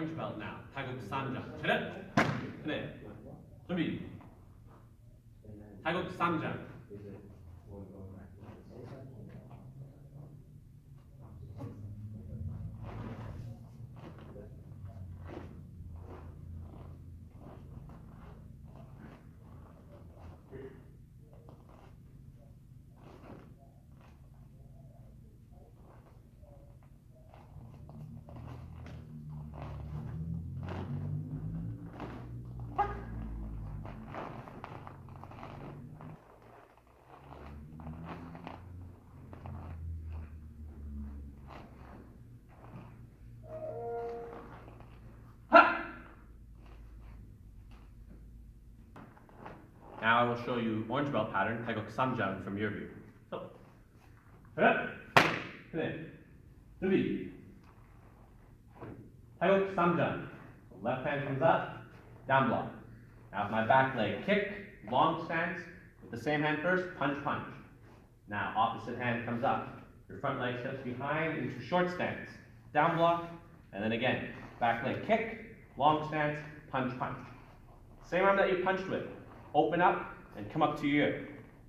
orange belt now. Taekwondo 3장. 그래? 그래. 준비. 태극 3장. Now I will show you orange belt pattern, Taegeuk Sam Jang, from your view. So, three. Taegeuk Sam Jang. Left hand comes up, down block. Now with my back leg kick, long stance, with the same hand first, punch, punch. Now opposite hand comes up. Your front leg steps behind into short stance, down block, and then again, back leg kick, long stance, punch, punch. Same arm that you punched with, Open up and come up to your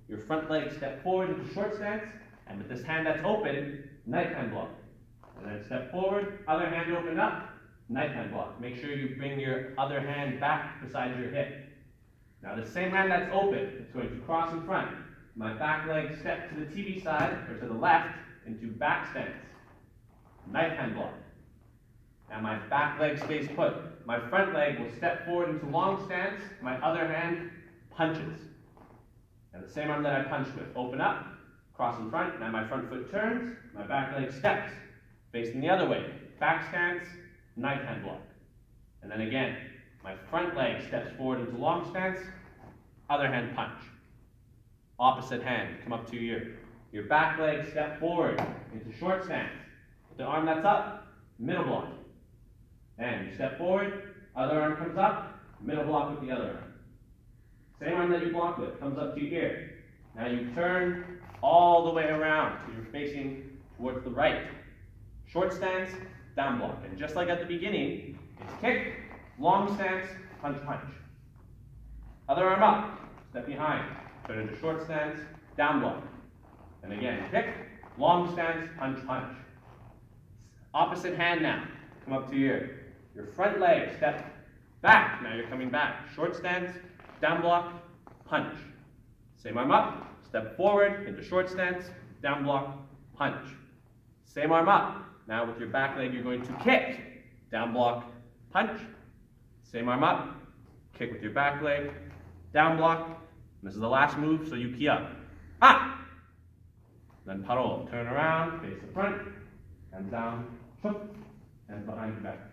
your front leg step forward into short stance, and with this hand that's open, knife hand block. And then step forward, other hand open up, knife hand block. Make sure you bring your other hand back beside your hip. Now the same hand that's open, it's going to cross in front. My back leg step to the TV side, or to the left, into back stance. Knife hand block. Now my back leg stays put. My front leg will step forward into long stance. My other hand punches. And the same arm that I punched with. Open up, cross in front. Now my front foot turns. My back leg steps. Facing the other way. Back stance, knife hand block. And then again, my front leg steps forward into long stance. Other hand punch. Opposite hand, come up to your, your back leg, step forward into short stance. With the arm that's up, middle block. And you step forward, other arm comes up, middle block with the other arm. Same arm that you blocked with comes up to ear. Now you turn all the way around so you're facing towards the right. Short stance, down block. And just like at the beginning, it's kick, long stance, punch, punch. Other arm up, step behind, turn into short stance, down block. And again, kick, long stance, punch, punch. Opposite hand now. Come up to your, your front leg, step back. Now you're coming back. Short stance, down block, punch. Same arm up, step forward into short stance, down block, punch. Same arm up. Now with your back leg, you're going to kick, down block, punch. Same arm up, kick with your back leg, down block. And this is the last move, so you key up. Ah! Then baro, turn around, face the front, and down, and behind your back.